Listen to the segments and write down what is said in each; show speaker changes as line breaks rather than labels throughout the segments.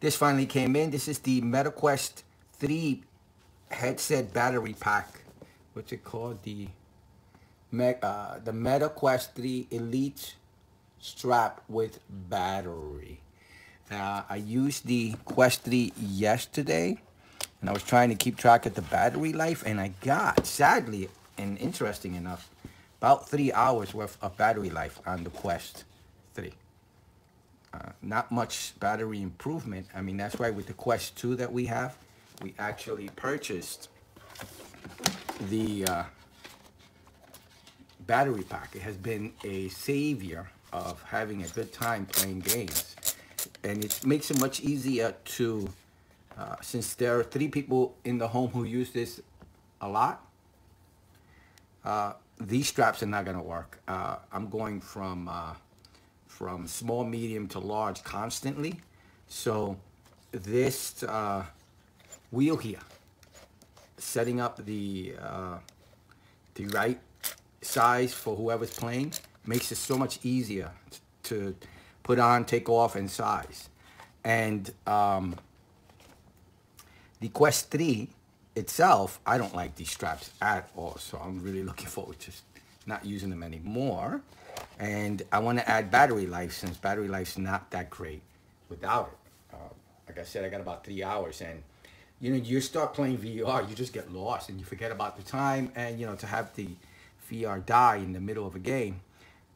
This finally came in. This is the MetaQuest 3 headset battery pack. What's it called? The uh, the MetaQuest 3 Elite strap with battery. Uh, I used the Quest 3 yesterday and I was trying to keep track of the battery life and I got, sadly and interesting enough, about three hours worth of battery life on the Quest 3. Uh, not much battery improvement. I mean, that's why with the Quest 2 that we have, we actually purchased the uh, battery pack. It has been a savior of having a good time playing games. And it makes it much easier to, uh, since there are three people in the home who use this a lot, uh, these straps are not going to work. Uh, I'm going from uh, from small, medium to large constantly. So this uh, wheel here, setting up the uh, the right size for whoever's playing makes it so much easier to put on, take off, and size. And um, the Quest 3 itself, I don't like these straps at all. So I'm really looking forward to not using them anymore. And I want to add battery life since battery life's not that great without it. Uh, like I said, I got about three hours and you know, you start playing VR, you just get lost and you forget about the time and, you know, to have the VR die in the middle of a game,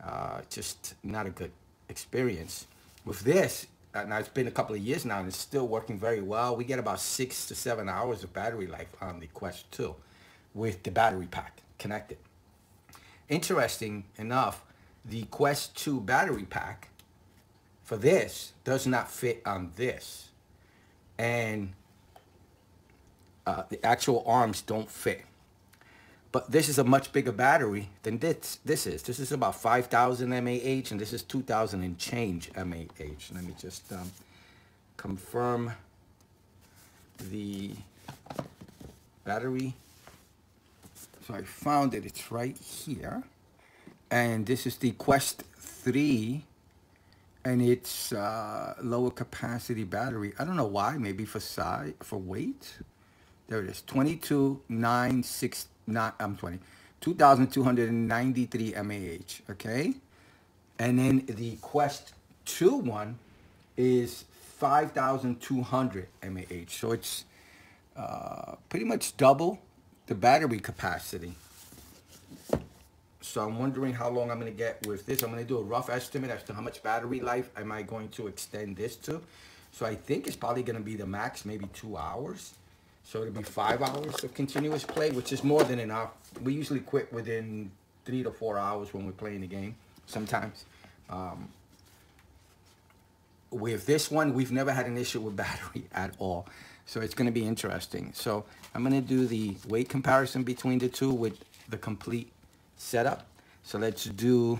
uh, just not a good experience. With this, uh, now it's been a couple of years now and it's still working very well. We get about six to seven hours of battery life on the Quest 2 with the battery pack connected. Interesting enough, the Quest 2 battery pack for this does not fit on this. And uh, the actual arms don't fit. But this is a much bigger battery than this, this is. This is about 5,000 mAh and this is 2,000 and change mAh. Let me just um, confirm the battery. So I found it, it's right here. And this is the Quest 3 and it's uh, lower capacity battery. I don't know why, maybe for size, for weight. There it is, 22,960 not I'm 20 2293 mAh okay and then the quest 2 one is 5200 mAh so it's uh, pretty much double the battery capacity so I'm wondering how long I'm going to get with this. I'm going to do a rough estimate as to how much battery life am I going to extend this to. So I think it's probably going to be the max, maybe two hours. So it'll be five hours of continuous play, which is more than enough. We usually quit within three to four hours when we're playing the game, sometimes. Um, with this one, we've never had an issue with battery at all. So it's going to be interesting. So I'm going to do the weight comparison between the two with the complete setup. So let's do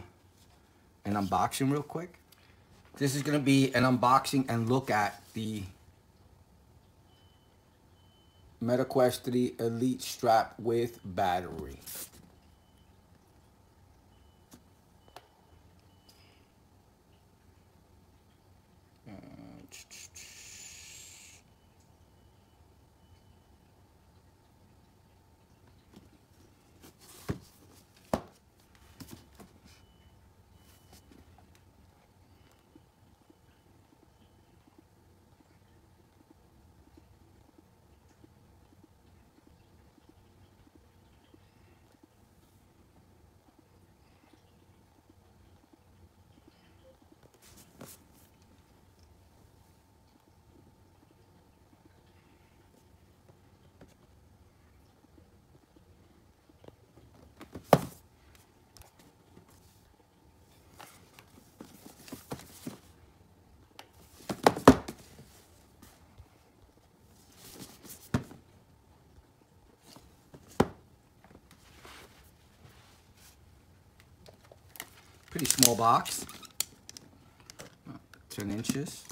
an unboxing real quick. This is going to be an unboxing and look at the MetaQuest 3 Elite strap with battery. Pretty small box, 10 inches.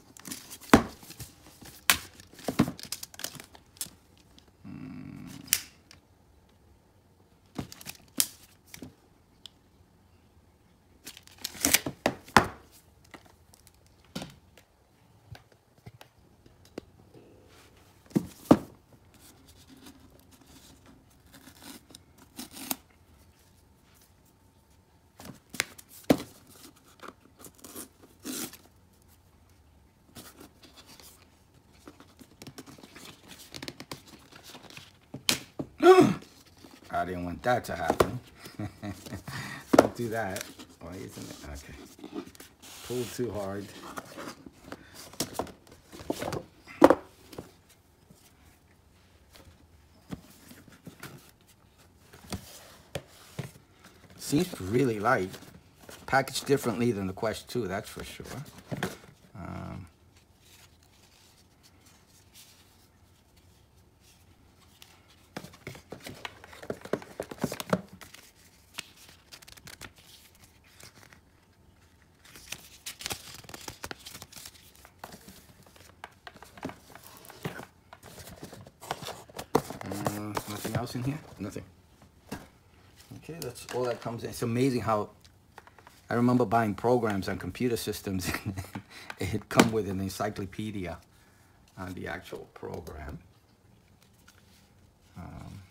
I didn't want that to happen. Don't do that. Why isn't it? Okay. Pull too hard. Seems really light. Packaged differently than the Quest 2, that's for sure. Um, uh, nothing else in here? Nothing. Okay, that's all comes in. It's amazing how I remember buying programs on computer systems. it had come with an encyclopedia on the actual program. Um,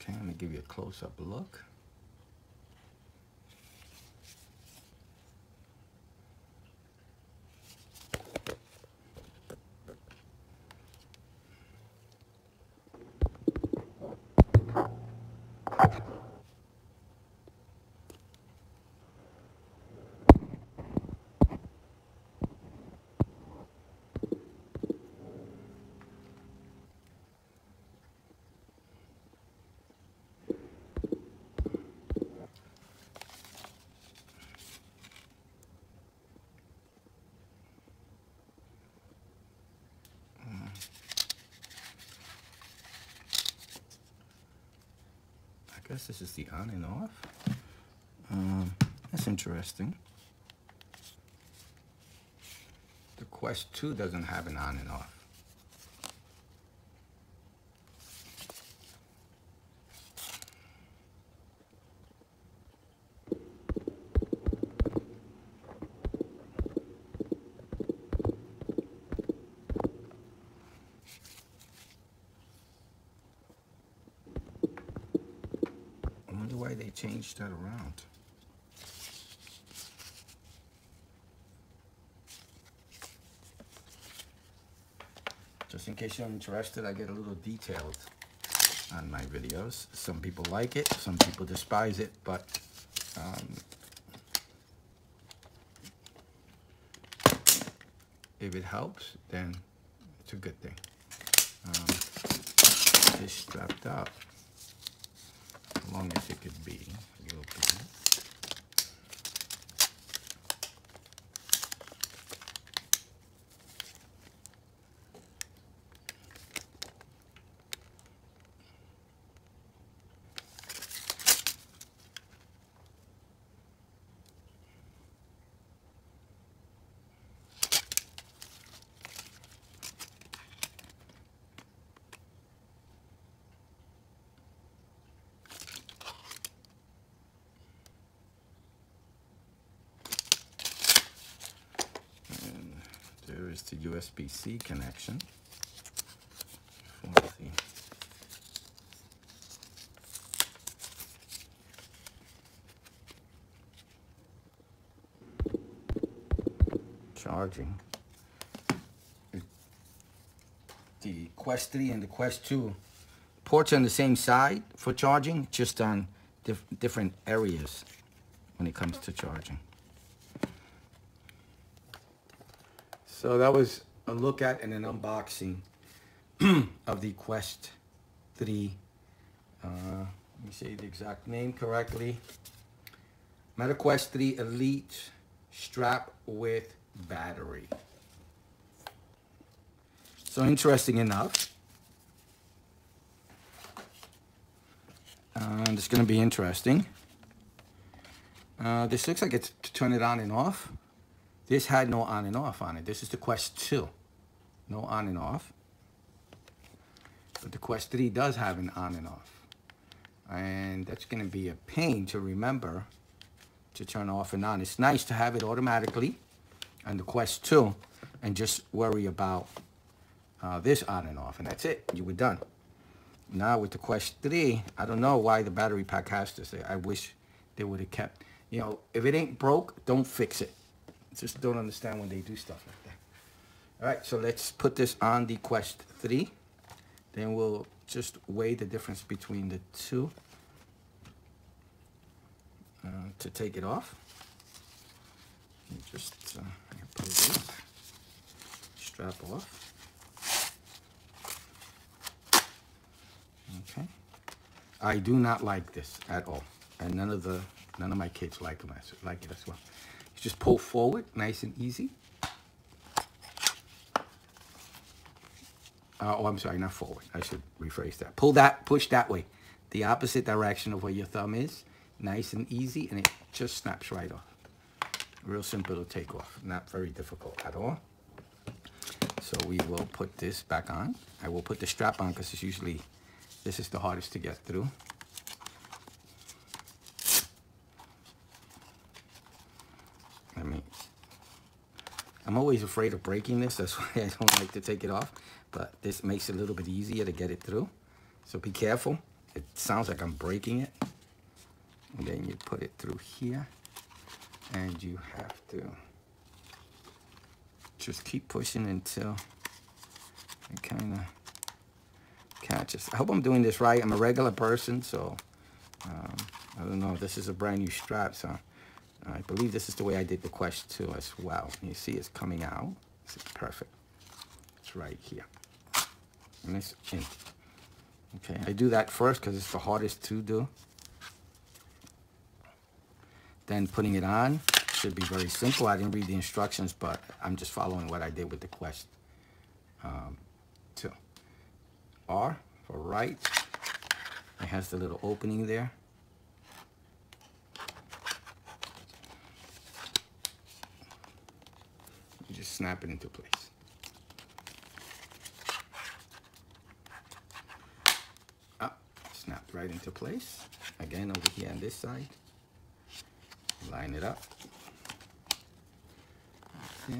Okay, let me give you a close-up look. Guess this is the on and off. Um, that's interesting. The Quest 2 doesn't have an on and off. I changed that around. Just in case you're interested, I get a little detailed on my videos. Some people like it, some people despise it, but um, if it helps, then it's a good thing. Um, it's strapped up long as it could be. The USB-C connection. for the Charging. The Quest 3 and the Quest 2 ports on the same side for charging, just on dif different areas when it comes to charging. So that was a look at and an unboxing of the Quest 3. Uh, let me say the exact name correctly. MetaQuest 3 Elite strap with battery. So interesting enough. And it's going to be interesting. Uh, this looks like it's to turn it on and off. This had no on and off on it. This is the Quest 2. No on and off. But the Quest 3 does have an on and off. And that's gonna be a pain to remember to turn off and on. It's nice to have it automatically on the Quest 2 and just worry about uh, this on and off and that's it. You were done. Now with the Quest 3, I don't know why the battery pack has to say. I wish they would have kept, you know, if it ain't broke, don't fix it. Just don't understand when they do stuff like that. All right, so let's put this on the Quest 3. Then we'll just weigh the difference between the two uh, to take it off. just uh, this strap off. Okay. I do not like this at all, and none of the none of my kids like them like it as well. Just pull forward, nice and easy. Uh, oh, I'm sorry, not forward. I should rephrase that. Pull that, push that way, the opposite direction of where your thumb is. Nice and easy, and it just snaps right off. Real simple to take off. Not very difficult at all. So we will put this back on. I will put the strap on because it's usually, this is the hardest to get through. I mean, I'm always afraid of breaking this. That's why I don't like to take it off. But this makes it a little bit easier to get it through. So be careful. It sounds like I'm breaking it. And then you put it through here. And you have to just keep pushing until it kind of catches. I hope I'm doing this right. I'm a regular person, so um, I don't know. This is a brand new strap, so I believe this is the way I did the Quest 2 as well. You see it's coming out. This is perfect. It's right here. And it's in. Okay, I do that first because it's the hardest to do. Then putting it on should be very simple. I didn't read the instructions, but I'm just following what I did with the Quest um, 2. R for right. It has the little opening there. Snap it into place. Up, snapped right into place. Again, over here on this side. Line it up. Yeah.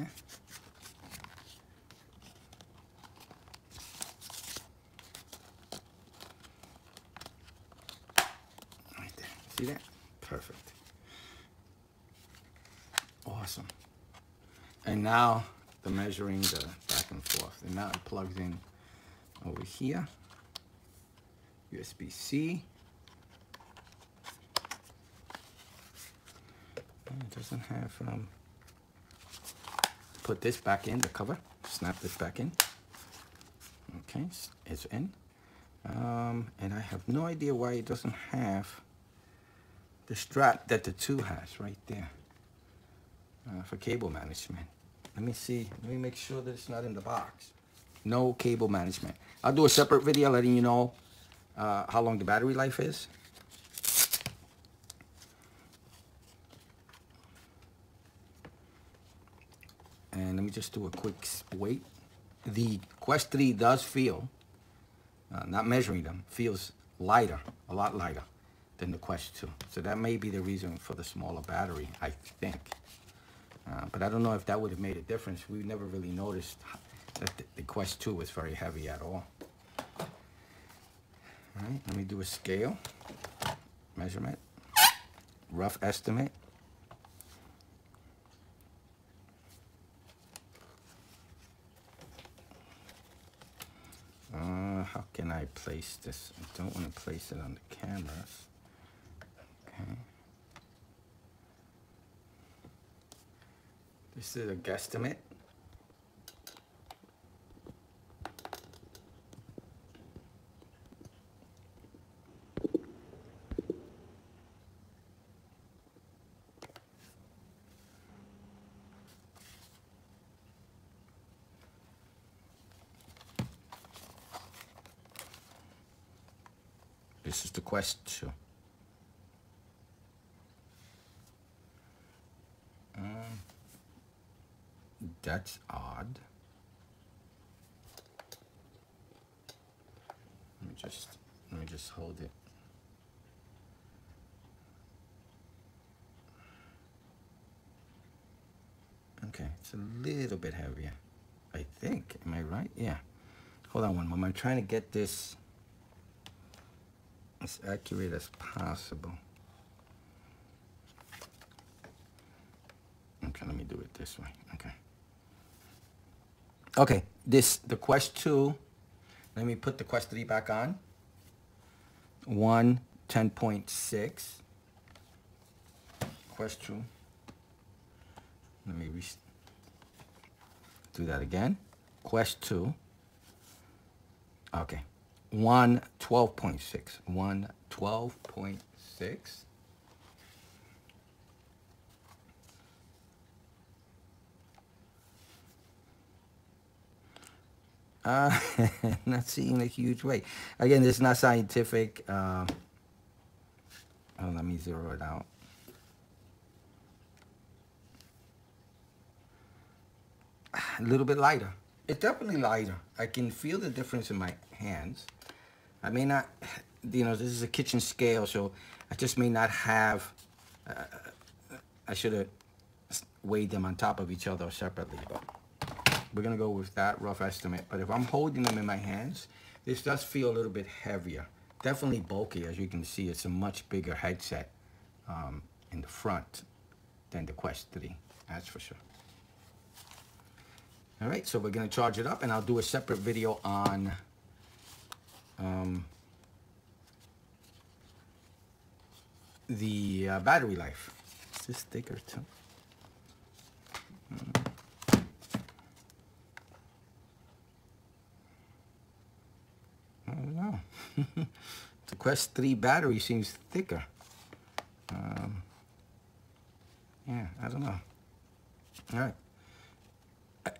Right there. See that? Perfect. Awesome. And now the measuring the back and forth. And now it plugs in over here. USB-C. It doesn't have, um, put this back in, the cover, snap this back in. Okay, it's in. Um, and I have no idea why it doesn't have the strap that the 2 has right there uh, for cable management. Let me see, let me make sure that it's not in the box. No cable management. I'll do a separate video letting you know uh, how long the battery life is. And let me just do a quick weight. The Quest 3 does feel, uh, not measuring them, feels lighter, a lot lighter than the Quest 2. So that may be the reason for the smaller battery, I think. Uh, but I don't know if that would have made a difference. We never really noticed that the, the Quest 2 was very heavy at all. All right, let me do a scale, measurement, rough estimate. Uh, how can I place this? I don't want to place it on the cameras. Okay. This is a guesstimate. That's odd. Let me just let me just hold it. Okay, it's a little bit heavier. I think. Am I right? Yeah. Hold on one moment. I'm trying to get this as accurate as possible. Okay, let me do it this way. Okay. Okay, this, the Quest 2, let me put the Quest 3 back on. 1, 10.6. Quest 2. Let me do that again. Quest 2. Okay. 1, 12.6. 1, 12.6. Uh, not seeing a huge way. Again, it's not scientific. Uh, let me zero it out. A little bit lighter. It's definitely lighter. I can feel the difference in my hands. I may not, you know, this is a kitchen scale, so I just may not have, uh, I should have weighed them on top of each other separately, but we're gonna go with that rough estimate. But if I'm holding them in my hands, this does feel a little bit heavier. Definitely bulky, as you can see. It's a much bigger headset um, in the front than the Quest 3, that's for sure. All right, so we're gonna charge it up and I'll do a separate video on um, the uh, battery life. Is this thicker too? Mm. the Quest 3 battery seems thicker. Um, yeah, I don't know. All right.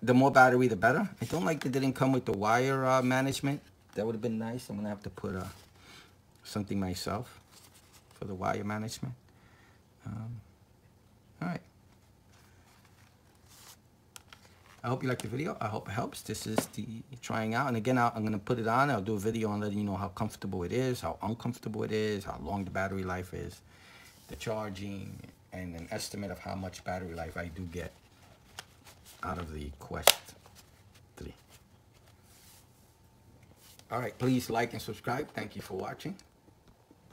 The more battery, the better. I don't like that it didn't come with the wire uh, management. That would have been nice. I'm going to have to put uh, something myself for the wire management. Um, all right. I hope you liked the video. I hope it helps. This is the trying out. And again, i am going to put it on. I'll do a video on letting you know how comfortable it is, how uncomfortable it is, how long the battery life is, the charging, and an estimate of how much battery life I do get out of the Quest 3. All right, please like and subscribe. Thank you for watching.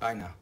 Bye now.